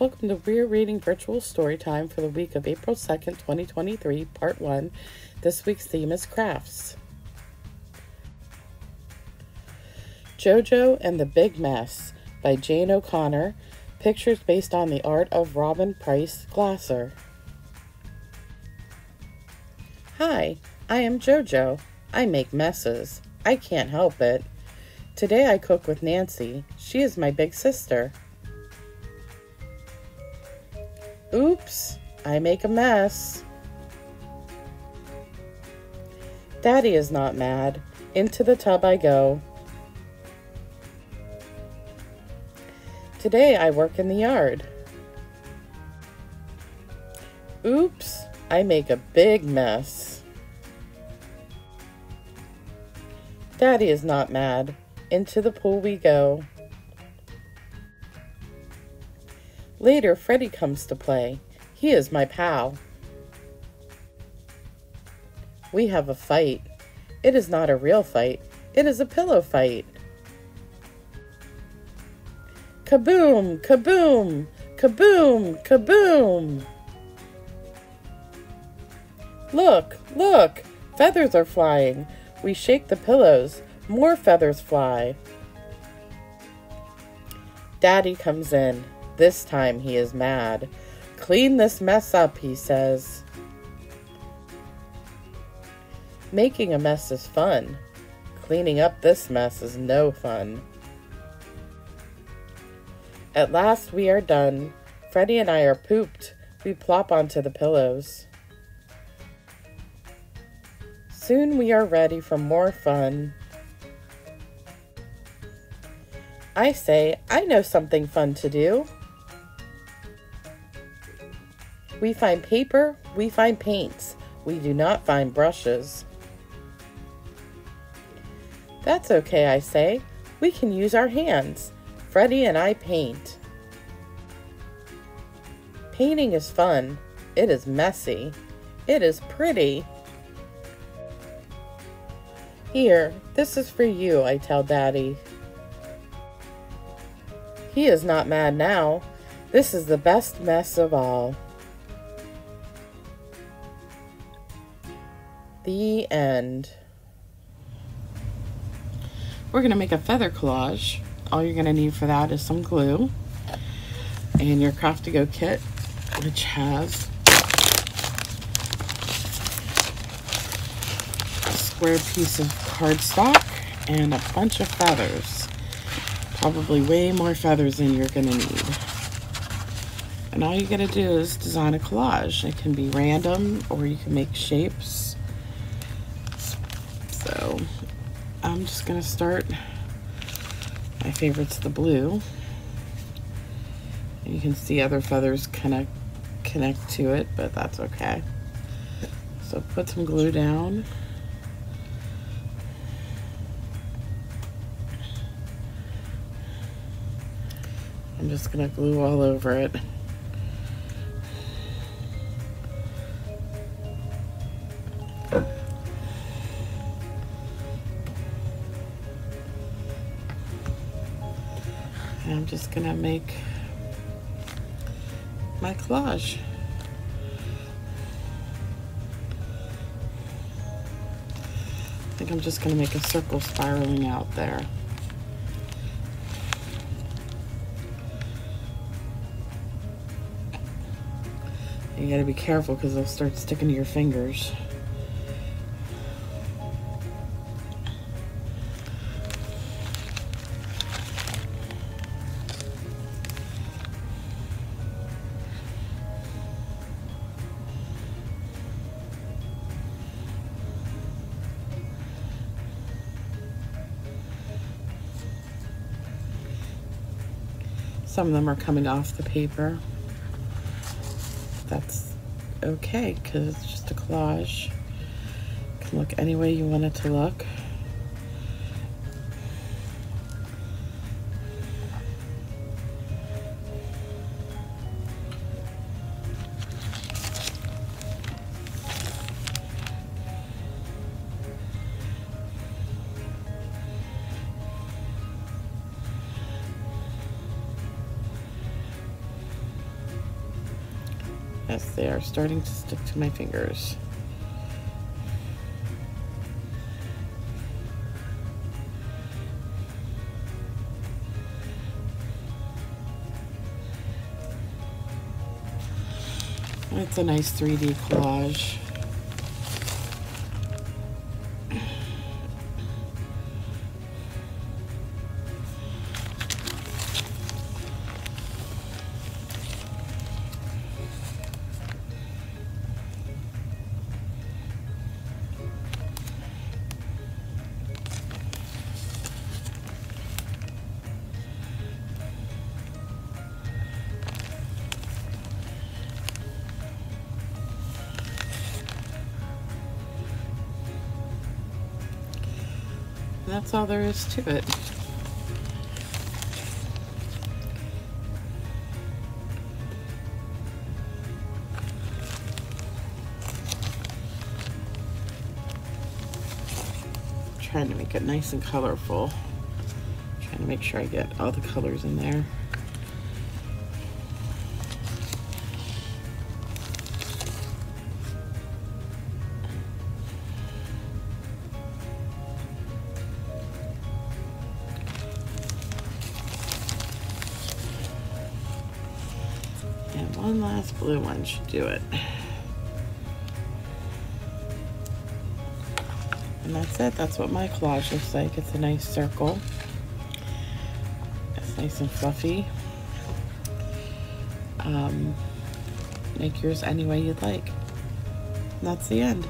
Welcome to WEIR Reading Virtual Story Time for the week of April 2nd, 2023, Part 1. This week's theme is crafts. JoJo and the Big Mess by Jane O'Connor. Pictures based on the art of Robin Preiss Glasser. Hi, I am JoJo. I make messes. I can't help it. Today I cook with Nancy. She is my big sister. Oops, I make a mess. Daddy is not mad. Into the tub I go. Today I work in the yard. Oops, I make a big mess. Daddy is not mad. Into the pool we go. Later, Freddy comes to play. He is my pal. We have a fight. It is not a real fight. It is a pillow fight. Kaboom! Kaboom! Kaboom! Kaboom! Look! Look! Feathers are flying. We shake the pillows. More feathers fly. Daddy comes in. This time he is mad. Clean this mess up, he says. Making a mess is fun. Cleaning up this mess is no fun. At last we are done. Freddy and I are pooped. We plop onto the pillows. Soon we are ready for more fun. I say, I know something fun to do. We find paper, we find paints. We do not find brushes. That's okay, I say. We can use our hands. Freddy and I paint. Painting is fun. It is messy. It is pretty. Here, this is for you, I tell Daddy. He is not mad now. This is the best mess of all. The end. We're going to make a feather collage. All you're going to need for that is some glue and your Craft-A-Go kit, which has a square piece of cardstock and a bunch of feathers. Probably way more feathers than you're going to need. And all you got to do is design a collage. It can be random or you can make shapes I'm just gonna start. My favorite's the blue. You can see other feathers kind of connect to it, but that's okay. So put some glue down. I'm just gonna glue all over it. I'm just gonna make my collage. I think I'm just gonna make a circle spiraling out there. You gotta be careful because they'll start sticking to your fingers. Some of them are coming off the paper. That's okay because it's just a collage. It can look any way you want it to look. Yes, they are starting to stick to my fingers. It's a nice 3D collage. That's all there is to it. trying to make it nice and colorful. Trying to make sure I get all the colors in there. One last blue one should do it. And that's it. That's what my collage looks like. It's a nice circle. It's nice and fluffy. Um, make yours any way you'd like. And that's the end.